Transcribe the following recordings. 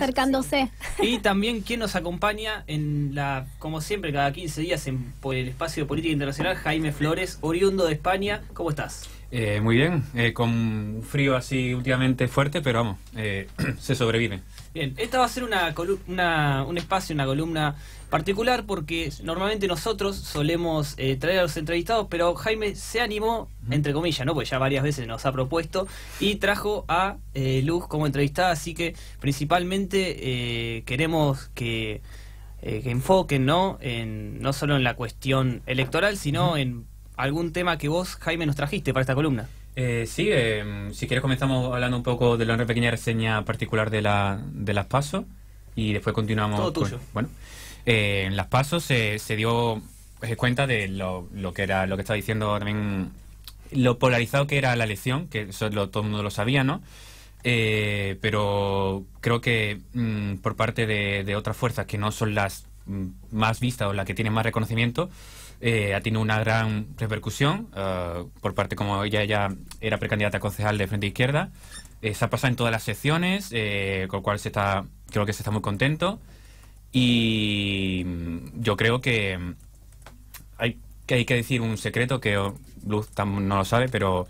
acercándose. Y también quien nos acompaña en la, como siempre, cada 15 días en, por el espacio de política internacional, Jaime Flores, oriundo de España. ¿Cómo estás? Eh, muy bien, eh, con un frío así últimamente fuerte, pero vamos, eh, se sobrevive. Bien, esta va a ser una, una, un espacio, una columna particular porque normalmente nosotros solemos eh, traer a los entrevistados, pero Jaime se animó, entre comillas, ¿no? Pues ya varias veces nos ha propuesto y trajo a eh, Luz como entrevistada, así que principalmente eh, queremos que, que, enfoquen, ¿no? En, no solo en la cuestión electoral, sino en algún tema que vos, Jaime, nos trajiste para esta columna. sí, si quieres comenzamos hablando un poco de la pequeña reseña particular de, la, de las pasos y después continuamos. Todo tuyo. bueno. Eh, en las pasos se, se dio eh, cuenta de lo, lo, que era lo que estaba diciendo también lo polarizado que era la elección, que eso todo el mundo lo sabía, ¿no? Eh, pero creo que mm, por parte de, otras fuerzas que no son las mm, más vistas o las que tienen más reconocimiento, ha tenido una gran repercusión por parte, como ella ya era precandidata a concejal de Frente Izquierda. Se ha pasado en todas las secciones, con lo cual se está, creo que se está muy contento. Y mm, yo creo que hay que, hay que decir un secreto que Luz no lo sabe, pero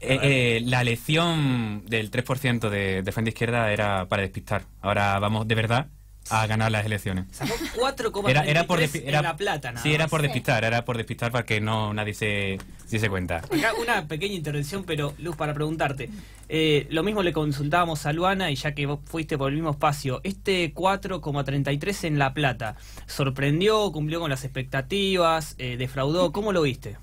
eh, eh, la elección del 3% de, de Frente Izquierda era para despistar. Ahora vamos de verdad a ganar las elecciones. Sacó 4,33 era, era por era, en la plata, nada Sí, era por despistar, era por despistar para que no nadie se, se cuenta. Acá una pequeña intervención, pero Luz, para preguntarte. Eh, lo mismo le consultábamos a Luana y ya que vos fuiste por el mismo espacio, este 4,33 en La Plata, ¿sorprendió, cumplió con las expectativas, eh, defraudó? ¿Cómo lo viste?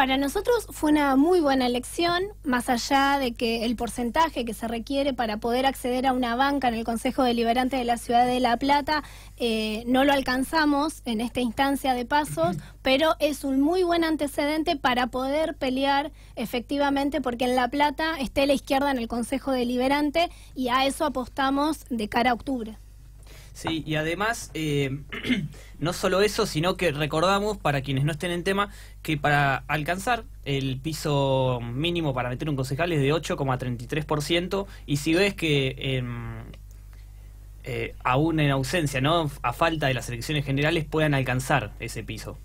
Para nosotros fue una muy buena elección, más allá de que el porcentaje que se requiere para poder acceder a una banca en el Consejo Deliberante de la Ciudad de La Plata eh, no lo alcanzamos en esta instancia de pasos, pero es un muy buen antecedente para poder pelear efectivamente porque en La Plata esté la izquierda en el Consejo Deliberante y a eso apostamos de cara a octubre. Sí, y además, eh, no solo eso, sino que recordamos, para quienes no estén en tema, que para alcanzar el piso mínimo para meter un concejal es de 8,33%, y si ves que em, eh, aún en ausencia, ¿no? a falta de las elecciones generales, puedan alcanzar ese piso.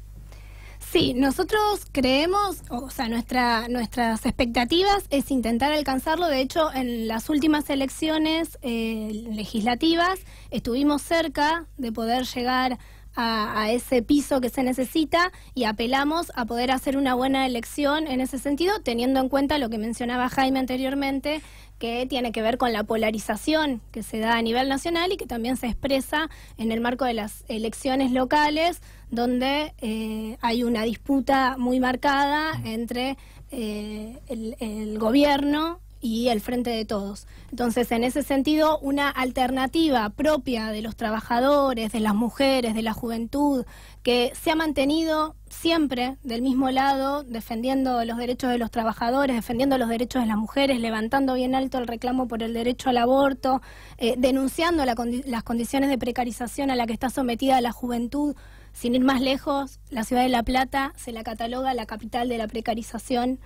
Sí, nosotros creemos, o sea, nuestra, nuestras expectativas es intentar alcanzarlo. De hecho, en las últimas elecciones eh, legislativas estuvimos cerca de poder llegar a, ese piso que se necesita y apelamos a poder hacer una buena elección en ese sentido, teniendo en cuenta lo que mencionaba Jaime anteriormente, que tiene que ver con la polarización que se da a nivel nacional y que también se expresa en el marco de las elecciones locales, donde eh, hay una disputa muy marcada entre eh, el gobierno y el frente de todos. Entonces, en ese sentido, una alternativa propia de los trabajadores, de las mujeres, de la juventud, que se ha mantenido siempre del mismo lado, defendiendo los derechos de los trabajadores, defendiendo los derechos de las mujeres, levantando bien alto el reclamo por el derecho al aborto, eh, denunciando las condiciones de precarización a la que está sometida la juventud. Sin ir más lejos, la ciudad de La Plata se la cataloga la capital de la precarización.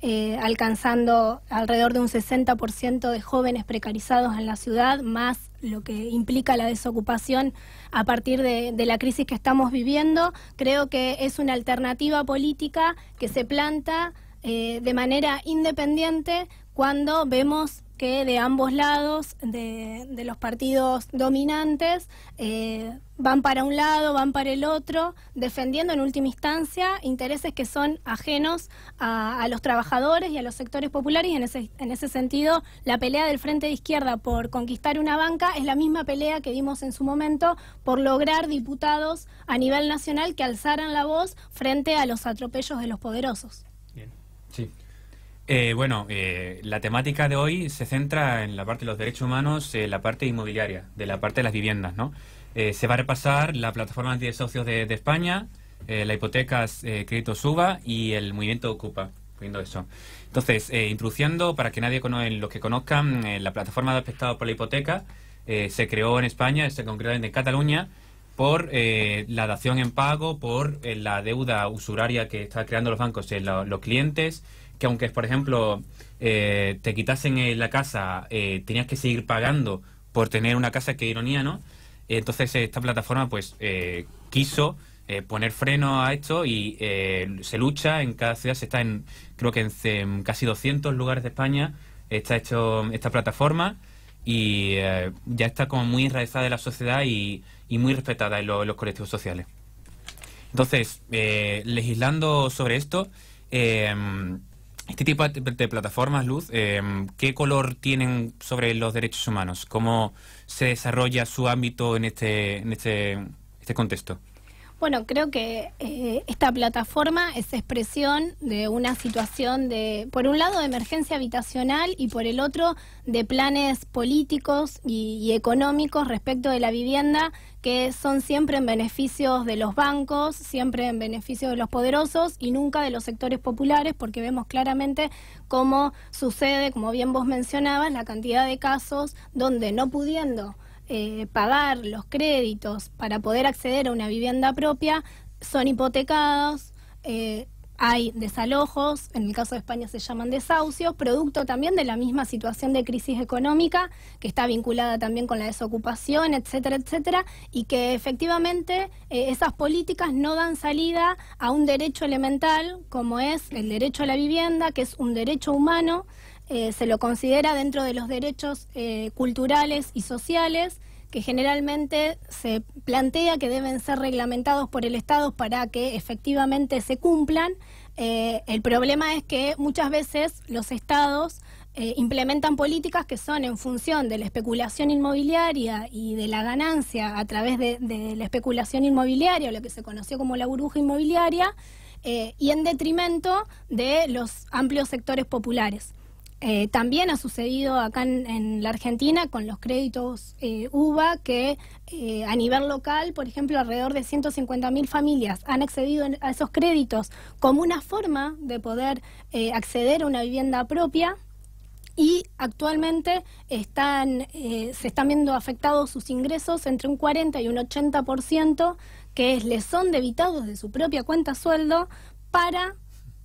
Eh, alcanzando alrededor de un 60% de jóvenes precarizados en la ciudad, más lo que implica la desocupación a partir de, la crisis que estamos viviendo. Creo que es una alternativa política que se planta eh, de manera independiente cuando vemos que de ambos lados de, los partidos dominantes eh, van para un lado, van para el otro, defendiendo en última instancia intereses que son ajenos a, los trabajadores y a los sectores populares. Y en ese, en ese sentido, la pelea del Frente de Izquierda por conquistar una banca es la misma pelea que dimos en su momento por lograr diputados a nivel nacional que alzaran la voz frente a los atropellos de los poderosos. Bien. Sí. Eh, bueno, eh, la temática de hoy se centra en la parte de los derechos humanos, en la parte inmobiliaria, de la parte de las viviendas, ¿no? Eh, se va a repasar la plataforma de socios de, España, la hipoteca crédito suba y el movimiento ocupa, viendo eso. Entonces, introduciendo, para que nadie conozca, los que conozcan, la plataforma de afectados por la hipoteca se creó en España, se concretó en Cataluña, por la dación en pago, por la deuda usuraria que están creando los bancos en los clientes, que aunque, por ejemplo, eh, te quitasen la casa, eh, tenías que seguir pagando por tener una casa, qué ironía, ¿no? Entonces esta plataforma pues eh, quiso eh, poner freno a esto y eh, se lucha en cada ciudad, se está en creo que en, casi 200 lugares de España está hecho esta plataforma y ya está como muy enraizada en la sociedad y, muy respetada en, los colectivos sociales. Entonces, legislando sobre esto, este tipo de, plataformas, Luz, ¿qué color tienen sobre los derechos humanos? ¿Cómo se desarrolla su ámbito en este, en este, este contexto? Bueno, creo que eh, esta plataforma es expresión de una situación de, por un lado, de emergencia habitacional y por el otro, de planes políticos y, económicos respecto de la vivienda que son siempre en beneficio de los bancos, siempre en beneficio de los poderosos y nunca de los sectores populares, porque vemos claramente cómo sucede, como bien vos mencionabas, la cantidad de casos donde no pudiendo eh, pagar los créditos para poder acceder a una vivienda propia son hipotecados. Eh, hay desalojos, en el caso de España se llaman desahucios, producto también de la misma situación de crisis económica que está vinculada también con la desocupación, etcétera, etcétera, y que efectivamente eh, esas políticas no dan salida a un derecho elemental como es el derecho a la vivienda, que es un derecho humano eh, se lo considera dentro de los derechos eh, culturales y sociales que generalmente se plantea que deben ser reglamentados por el Estado para que efectivamente se cumplan. Eh, el problema es que muchas veces los Estados implementan políticas que son en función de la especulación inmobiliaria y de la ganancia a través de, de la especulación inmobiliaria, lo que se conoció como la burbuja inmobiliaria, y en detrimento de los amplios sectores populares. Eh, también ha sucedido acá en, la Argentina con los créditos eh, UBA que eh, a nivel local, por ejemplo, alrededor de 150.000 familias han accedido a esos créditos como una forma de poder acceder a una vivienda propia y actualmente están, se están viendo afectados sus ingresos entre un 40 y un 80% que les son debitados de su propia cuenta sueldo para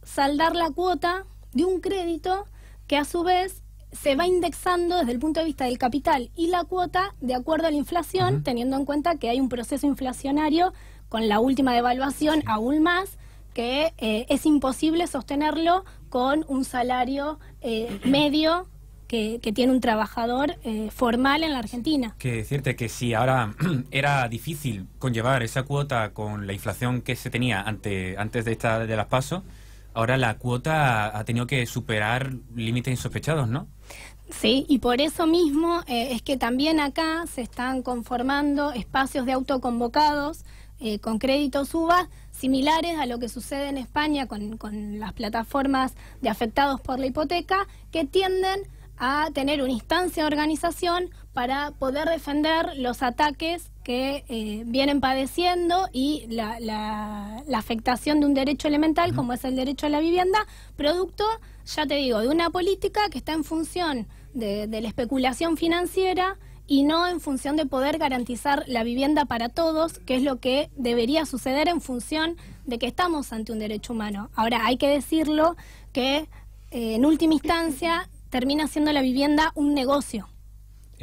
saldar la cuota de un crédito que a su vez se va indexando desde el punto de vista del capital y la cuota de acuerdo a la inflación, teniendo en cuenta que hay un proceso inflacionario con la última devaluación aún más, que eh, es imposible sostenerlo con un salario eh, medio que, tiene un trabajador eh, formal en la Argentina. Que decirte que si ahora era difícil conllevar esa cuota con la inflación que se tenía ante, antes de, esta, de las pasos, ahora la cuota ha tenido que superar límites insospechados, ¿no? Sí, y por eso mismo eh, es que también acá se están conformando espacios de autoconvocados eh, con créditos UBA similares a lo que sucede en España con, con las plataformas de afectados por la hipoteca, que tienden a tener una instancia de organización para poder defender los ataques que eh, vienen padeciendo y la, la, afectación de un derecho elemental como es el derecho a la vivienda, producto, ya te digo, de una política que está en función de, de la especulación financiera y no en función de poder garantizar la vivienda para todos, que es lo que debería suceder en función de que estamos ante un derecho humano. Ahora, hay que decirlo que eh, en última instancia termina siendo la vivienda un negocio.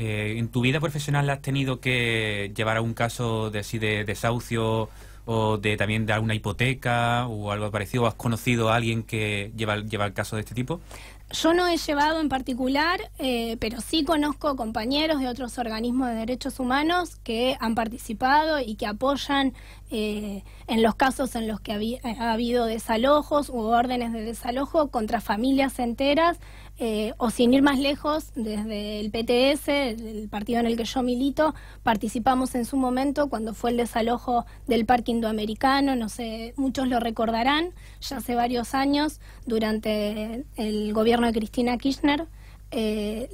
Eh, ¿En tu vida profesional has tenido que llevar a un caso de así de desahucio o de también de alguna hipoteca o algo parecido? ¿Has conocido a alguien que lleva, lleva el caso de este tipo? Yo no he llevado en particular, eh, pero sí conozco compañeros de otros organismos de derechos humanos que han participado y que apoyan eh, en los casos en los que ha habido desalojos u órdenes de desalojo contra familias enteras eh, o sin ir más lejos, desde el PTS, el partido en el que yo milito, participamos en su momento cuando fue el desalojo del Parque Indoamericano, no sé, muchos lo recordarán, ya hace varios años, durante el gobierno de Cristina Kirchner, eh,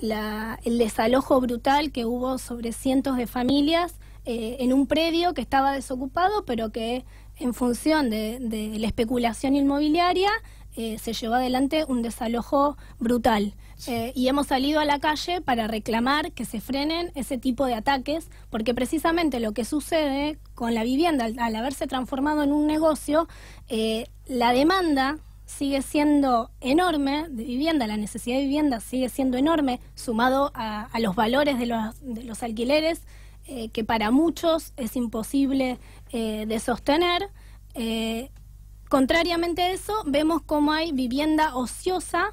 el desalojo brutal que hubo sobre cientos de familias eh, en un predio que estaba desocupado, pero que en función de la especulación inmobiliaria eh, se llevó adelante un desalojo brutal. Eh, y hemos salido a la calle para reclamar que se frenen ese tipo de ataques, porque precisamente lo que sucede con la vivienda, al, haberse transformado en un negocio, eh, la demanda sigue siendo enorme de vivienda, la necesidad de vivienda sigue siendo enorme, sumado a, los valores de los, de los alquileres, que para muchos es imposible de sostener. Contrariamente a eso, vemos cómo hay vivienda ociosa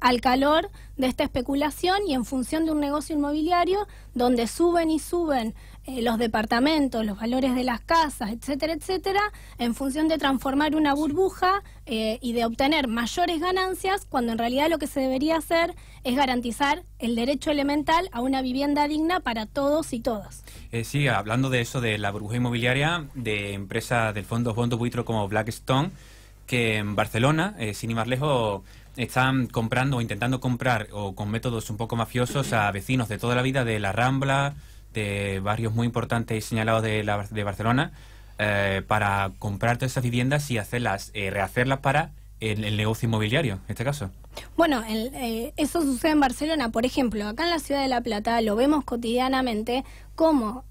al calor de esta especulación y en función de un negocio inmobiliario donde suben y suben eh, los departamentos, los valores de las casas, etcétera, etcétera, en función de transformar una burbuja eh, y de obtener mayores ganancias, cuando en realidad lo que se debería hacer es garantizar el derecho elemental a una vivienda digna para todos y todas. Eh, sí, hablando de eso, de la burbuja inmobiliaria, de empresas del fondo fondo buitro como Blackstone, que en Barcelona, sin ir más lejos, están comprando o intentando comprar o con métodos un poco mafiosos a vecinos de toda la vida de la Rambla, de barrios muy importantes y señalados de, la, de Barcelona, eh, para comprar todas esas viviendas y hacerlas, eh, rehacerlas para el, negocio inmobiliario, en este caso. Bueno, eh, eso sucede en Barcelona. Por ejemplo, acá en la ciudad de La Plata lo vemos cotidianamente como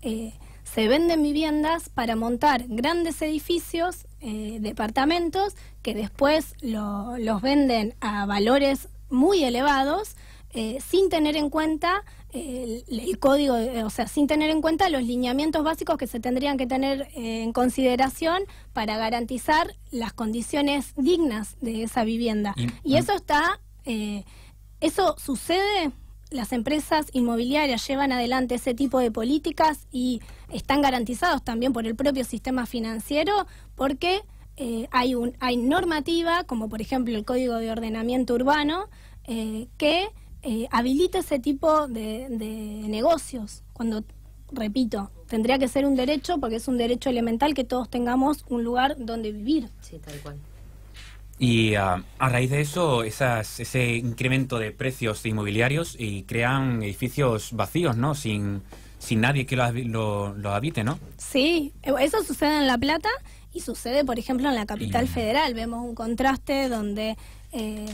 se venden viviendas para montar grandes edificios, departamentos, que después los venden a valores muy elevados, sin tener en cuenta el, código, o sea, sin tener en cuenta los lineamientos básicos que se tendrían que tener eh, en consideración para garantizar las condiciones dignas de esa vivienda. Y, eso está, eh, eso sucede, las empresas inmobiliarias llevan adelante ese tipo de políticas y están garantizados también por el propio sistema financiero porque eh, hay, un, hay normativa, como por ejemplo el Código de Ordenamiento Urbano, que eh, habilita ese tipo de, negocios. Cuando, repito, tendría que ser un derecho porque es un derecho elemental que todos tengamos un lugar donde vivir. Sí, tal cual. Y ah, a raíz de eso, esas, ese incremento de precios inmobiliarios y crean edificios vacíos, ¿no? Sin, sin nadie que lo, lo, habite, ¿no? Sí, eso sucede en La Plata y sucede, por ejemplo, en la capital federal. Vemos un contraste donde eh,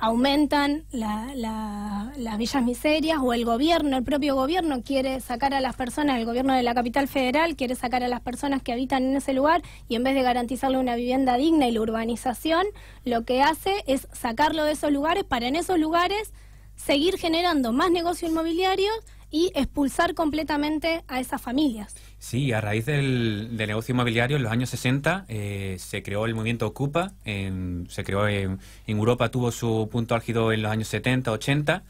aumentan las villas miserias o el gobierno, el propio gobierno quiere sacar a las personas, el gobierno de la capital federal quiere sacar a las personas que habitan en ese lugar y en vez de garantizarle una vivienda digna y la urbanización, lo que hace es sacarlo de esos lugares para en esos lugares seguir generando más negocios inmobiliarios y expulsar completamente a esas familias. Sí, a raíz del, negocio inmobiliario en los años 60 eh, se creó el movimiento Ocupa, se creó en, Europa, tuvo su punto álgido en los años 70, 80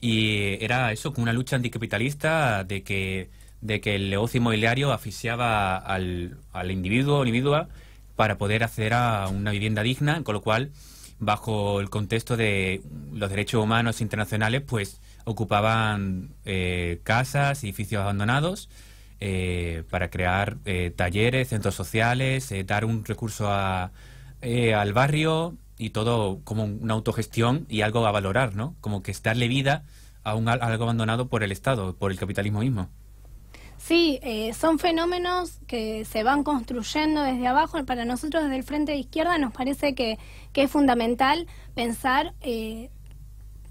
y era eso, una lucha anticapitalista de que, de que el negocio inmobiliario asfixiaba al, al individuo o individua para poder acceder a una vivienda digna, con lo cual, bajo el contexto de los derechos humanos internacionales, pues ocupaban eh, casas, edificios abandonados eh, para crear eh, talleres, centros sociales, dar un recurso a, al barrio y todo como una autogestión y algo a valorar, ¿no? Como que es darle vida a, un, algo abandonado por el Estado, por el capitalismo mismo. Sí, son fenómenos que se van construyendo desde abajo. Para nosotros desde el Frente de Izquierda nos parece que, que es fundamental pensar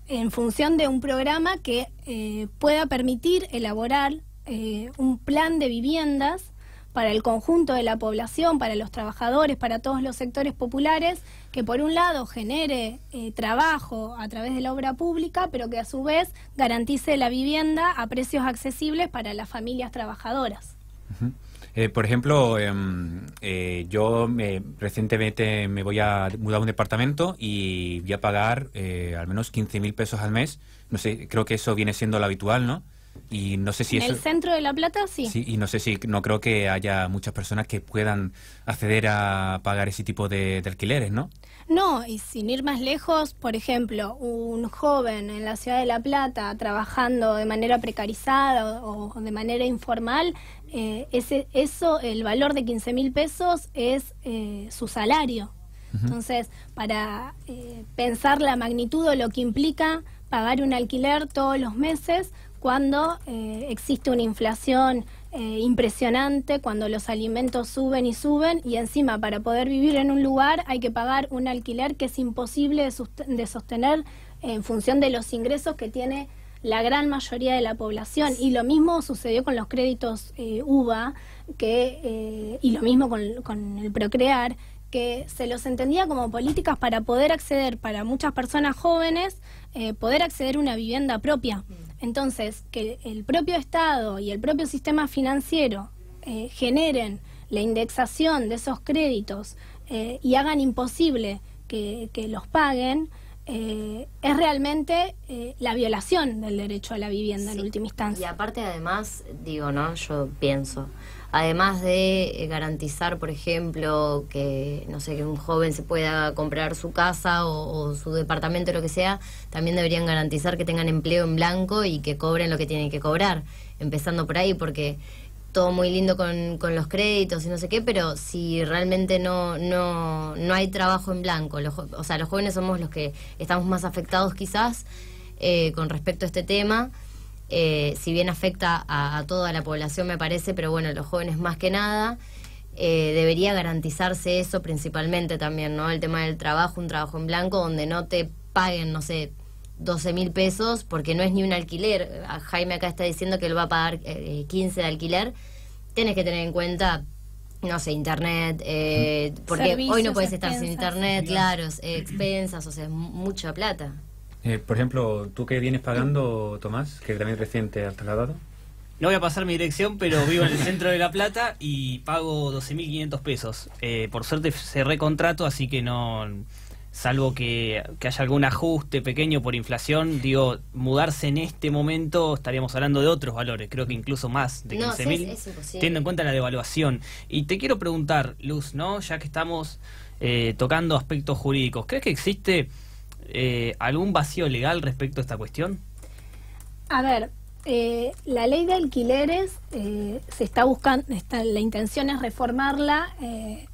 en función de un programa que eh, pueda permitir elaborar eh, un plan de viviendas para el conjunto de la población, para los trabajadores, para todos los sectores populares, que por un lado genere eh, trabajo a través de la obra pública, pero que a su vez garantice la vivienda a precios accesibles para las familias trabajadoras. Eh, por ejemplo, em, eh, yo recientemente me voy a mudar a un departamento y voy a pagar eh, al menos 15 mil pesos al mes. No sé, creo que eso viene siendo lo habitual, ¿no? Y no sé si en el centro de La Plata, sí. Sí, y no sé si, no creo que haya muchas personas que puedan acceder a pagar ese tipo de, alquileres, ¿no? No, y sin ir más lejos, por ejemplo, un joven en la ciudad de La Plata trabajando de manera precarizada o, de manera informal, eh, ese, eso, el valor de 15 mil pesos es eh, su salario. Entonces, para eh, pensar la magnitud o lo que implica pagar un alquiler todos los meses, cuando eh, existe una inflación eh, impresionante, cuando los alimentos suben y suben y encima para poder vivir en un lugar hay que pagar un alquiler que es imposible de, sostener en función de los ingresos que tiene la gran mayoría de la población. Y lo mismo sucedió con los créditos eh, UVA que, y lo mismo con, el Procrear, que se los entendía como políticas para poder acceder, para muchas personas jóvenes, eh, poder acceder a una vivienda propia. Entonces, que el propio Estado y el propio sistema financiero eh, generen la indexación de esos créditos eh, y hagan imposible que, que los paguen, eh, es realmente eh, la violación del derecho a la vivienda en última Y instancia. aparte, además, digo, ¿no? Yo pienso, además de eh, garantizar, por ejemplo, que, no sé, que un joven se pueda comprar su casa o, o su departamento, lo que sea, también deberían garantizar que tengan empleo en blanco y que cobren lo que tienen que cobrar. Empezando por ahí, porque todo muy lindo con, los créditos y no sé qué, pero si realmente no, no, no hay trabajo en blanco, los o sea, los jóvenes somos los que estamos más afectados quizás eh, con respecto a este tema, eh, si bien afecta a, a toda la población me parece, pero bueno, los jóvenes más que nada, eh, debería garantizarse eso principalmente también, ¿no? El tema del trabajo, un trabajo en blanco donde no te paguen, no sé, 12 mil pesos porque no es ni un alquiler. A Jaime acá está diciendo que él va a pagar eh, 15 de alquiler. Tienes que tener en cuenta, no sé, internet, eh, porque Servicios, hoy no puedes estar sin internet, claro, eh, expensas, o sea, es mu- mucha plata. Eh, por ejemplo, tú que vienes pagando, Tomás, que también reciente has trasladado. No voy a pasar mi dirección, pero vivo en el centro de La Plata y pago 12.500 pesos. Eh, por suerte cerré contrato, así que no, salvo que, que haya algún ajuste pequeño por inflación, digo, mudarse en este momento estaríamos hablando de otros valores, creo que incluso más de No, 15.000, sí, es- es imposible. teniendo en cuenta la devaluación. Y te quiero preguntar, Luz, ¿no? Ya que estamos eh, tocando aspectos jurídicos, ¿crees que existe eh, algún vacío legal respecto a esta cuestión? A ver, eh, la ley de alquileres eh, se está buscando, está, la intención es reformarla. eh,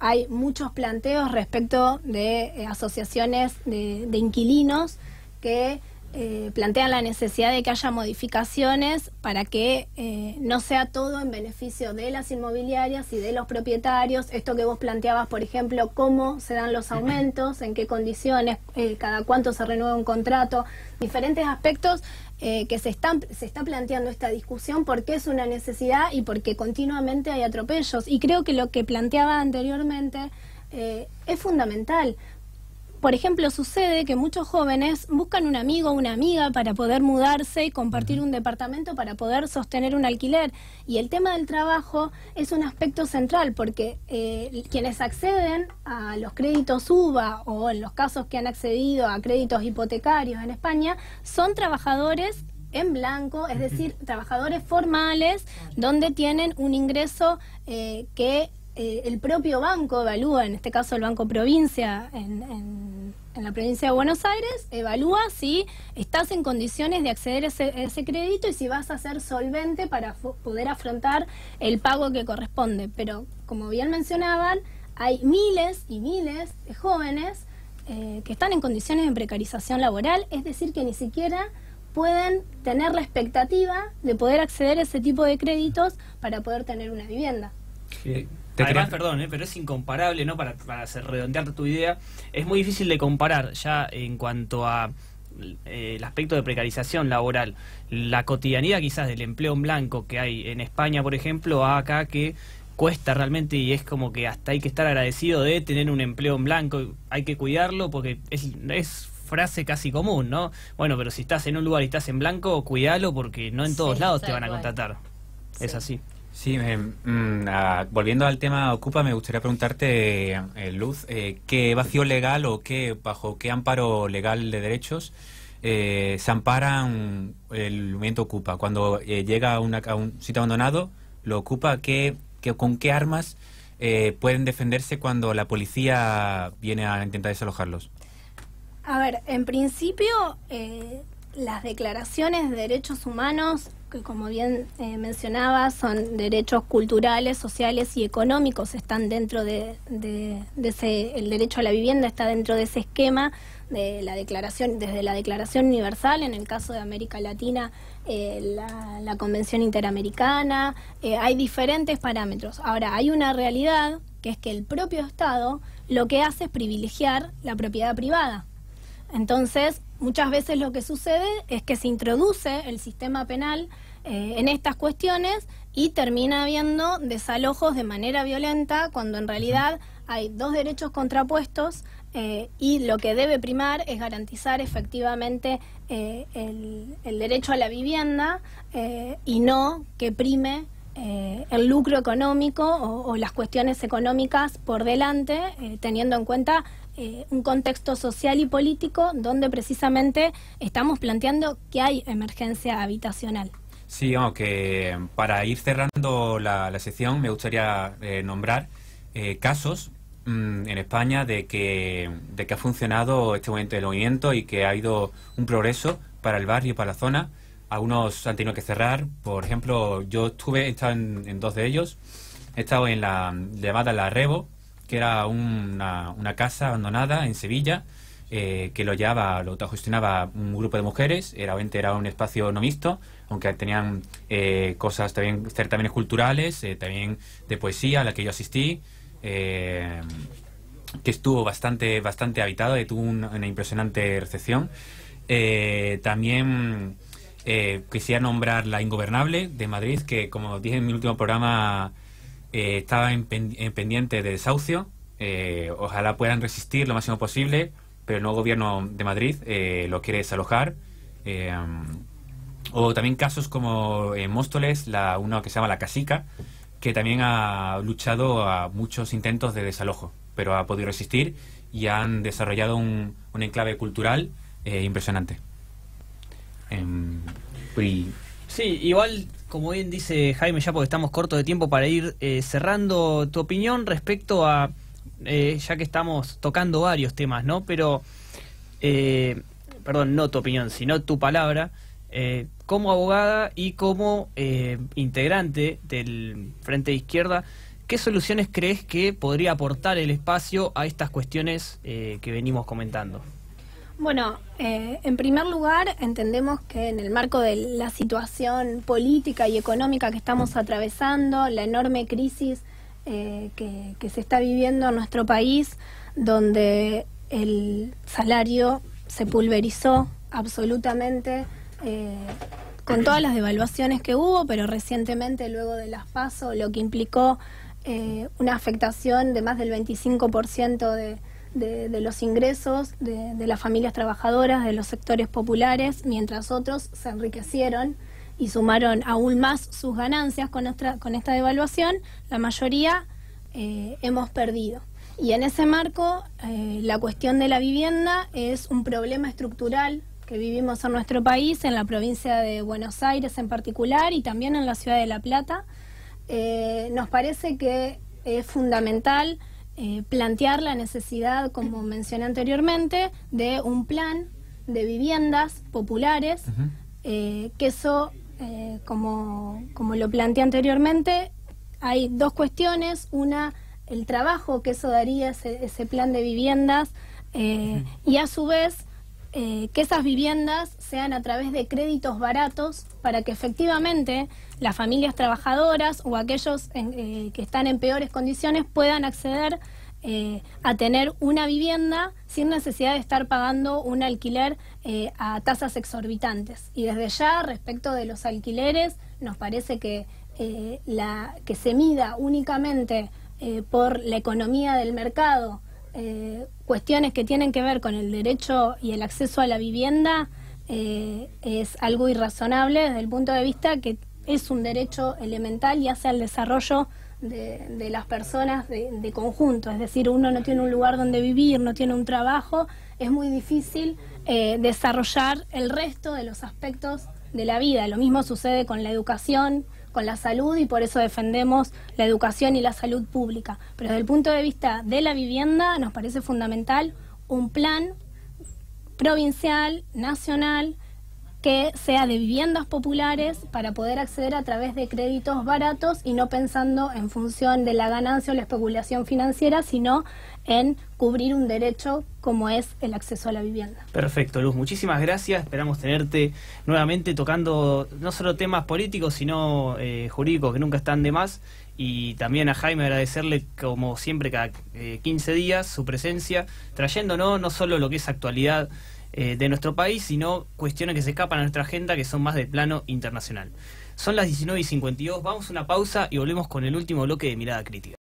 hay muchos planteos respecto de asociaciones de inquilinos que eh, plantean la necesidad de que haya modificaciones para que eh, no sea todo en beneficio de las inmobiliarias y de los propietarios. Esto que vos planteabas, por ejemplo, cómo se dan los aumentos, en qué condiciones, eh, cada cuánto se renueva un contrato, diferentes aspectos eh, que se están se está planteando esta discusión porque es una necesidad y porque continuamente hay atropellos. Y creo que lo que planteaba anteriormente es fundamental. Por ejemplo, sucede que muchos jóvenes buscan un amigo o una amiga para poder mudarse y compartir un departamento para poder sostener un alquiler. Y el tema del trabajo es un aspecto central porque eh, quienes acceden a los créditos UBA o en los casos que han accedido a créditos hipotecarios en España son trabajadores en blanco, es decir, trabajadores formales donde tienen un ingreso eh, que eh, el propio banco evalúa, en este caso el Banco Provincia en, en- en la provincia de Buenos Aires, evalúa si estás en condiciones de acceder a ese, ese crédito y si vas a ser solvente para poder afrontar el pago que corresponde. Pero, como bien mencionaban, hay miles y miles de jóvenes eh, que están en condiciones de precarización laboral, es decir, que ni siquiera pueden tener la expectativa de poder acceder a ese tipo de créditos para poder tener una vivienda. Te Además, perdón, eh, pero es incomparable, ¿no? Para, para hacer redondear tu idea, es muy difícil de comparar ya en cuanto a eh, el aspecto de precarización laboral, la cotidianidad quizás del empleo en blanco que hay en España, por ejemplo, a acá que cuesta realmente y es como que hasta hay que estar agradecido de tener un empleo en blanco, hay que cuidarlo porque es, es frase casi común, ¿no? Bueno, pero si estás en un lugar y estás en blanco, cuídalo porque no en todos Sí, lados te van a contratar. Es Sí. así. Sí, eh, mm, volviendo al tema Ocupa, me gustaría preguntarte, eh, Luz, eh, ¿qué vacío legal o qué bajo qué amparo legal de derechos eh, se amparan el movimiento Ocupa? Cuando llega a, una- a un sitio abandonado, lo ocupa, ¿qué, qué- ¿con qué armas pueden defenderse cuando la policía viene a intentar desalojarlos? A ver, en principio, las declaraciones de derechos humanos, como bien eh, mencionaba, son derechos culturales, sociales y económicos, están dentro de, de- de ese, el derecho a la vivienda está dentro de ese esquema de la declaración, desde la Declaración Universal, en el caso de América Latina, eh, la, la Convención Interamericana, eh, hay diferentes parámetros. Ahora, hay una realidad que es que el propio Estado lo que hace es privilegiar la propiedad privada. Entonces, muchas veces lo que sucede es que se introduce el sistema penal eh, en estas cuestiones y termina habiendo desalojos de manera violenta cuando en realidad hay dos derechos contrapuestos eh, y lo que debe primar es garantizar efectivamente eh, el, derecho a la vivienda y no que prime el lucro económico o, las cuestiones económicas por delante, teniendo en cuenta un contexto social y político donde precisamente estamos planteando que hay emergencia habitacional. Sí, aunque para ir cerrando la, la me gustaría nombrar casos Mm, en España de que, de que ha funcionado este momento del movimiento y que ha habido un progreso para el barrio y para la zona. Algunos han tenido que cerrar. Por ejemplo, yo estuve, he estado en, dos de ellos. He estado en la llamada La Rebo, que era una, casa abandonada en Sevilla, eh, que lo llevaba, lo gestionaba un grupo de mujeres. Era, era un espacio no mixto, aunque tenían eh, cosas también, certámenes culturales, eh, también de poesía a la que yo asistí. Que estuvo bastante, bastante habitado y tuvo una impresionante recepción. También quisiera nombrar La Ingobernable de Madrid, que como dije en mi último programa, estaba en, pendiente de desahucio. ojalá puedan resistir lo máximo posible, pero el nuevo gobierno de Madrid lo quiere desalojar. o también casos como en Móstoles, la, uno que se llama La Casica, que también ha luchado a muchos intentos de desalojo, pero ha podido resistir y han desarrollado un, enclave cultural eh, impresionante. Em, sí, igual, como bien dice Jaime, ya porque estamos cortos de tiempo para ir eh, cerrando tu opinión respecto a, eh, ya que estamos tocando varios temas, ¿no? Pero, perdón, no tu opinión, sino tu palabra eh, como abogada y como eh, integrante del Frente de Izquierda, ¿qué soluciones crees que podría aportar el espacio a estas cuestiones eh, que venimos comentando? Bueno, en primer lugar, entendemos que en el marco de la situación política y económica que estamos atravesando, la enorme crisis que, que se está viviendo en nuestro país, donde el salario se pulverizó absolutamente, eh, con todas las devaluaciones que hubo, pero recientemente luego de las PASO, lo que implicó eh, una afectación de más del 25% de, de, los ingresos de, las familias trabajadoras, de los sectores populares, mientras otros se enriquecieron y sumaron aún más sus ganancias con, nuestra, con esta devaluación, la mayoría eh, hemos perdido. Y en ese marco, la cuestión de la vivienda es un problema estructural que vivimos en nuestro país, en la provincia de Buenos Aires en particular y también en la ciudad de La Plata, eh, nos parece que es fundamental eh, plantear la necesidad, como mencioné anteriormente, de un plan de viviendas populares, eh, que eso, como, como lo planteé anteriormente, hay dos cuestiones. Una, el trabajo que eso daría ese, ese plan de viviendas y a su vez eh, que esas viviendas sean a través de créditos baratos para que efectivamente las familias trabajadoras o aquellos eh, que están en peores condiciones puedan acceder eh, a tener una vivienda sin necesidad de estar pagando un alquiler a tasas exorbitantes. Y desde ya, respecto de los alquileres, nos parece que, la, que se mida únicamente por la economía del mercado eh, cuestiones que tienen que ver con el derecho y el acceso a la vivienda eh, es algo irrazonable desde el punto de vista que es un derecho elemental y hace al desarrollo de, las personas de, conjunto. Es decir, uno no tiene un lugar donde vivir, no tiene un trabajo, es muy difícil eh, desarrollar el resto de los aspectos de la vida. Lo mismo sucede con la educación, con la salud y por eso defendemos la educación y la salud pública. Pero desde el punto de vista de la vivienda nos parece fundamental un plan provincial, nacional, que sea de viviendas populares para poder acceder a través de créditos baratos y no pensando en función de la ganancia o la especulación financiera, sino en cubrir un derecho como es el acceso a la vivienda. Perfecto, Luz, muchísimas gracias. Esperamos tenerte nuevamente tocando no solo temas políticos, sino eh, jurídicos que nunca están de más. Y también a Jaime agradecerle, como siempre, cada 15 eh, días su presencia, trayéndonos no solo lo que es actualidad eh, de nuestro país, sino cuestiones que se escapan a nuestra agenda que son más de plano internacional. Son las 19 y 52, vamos a una pausa y volvemos con el último bloque de Mirada Crítica.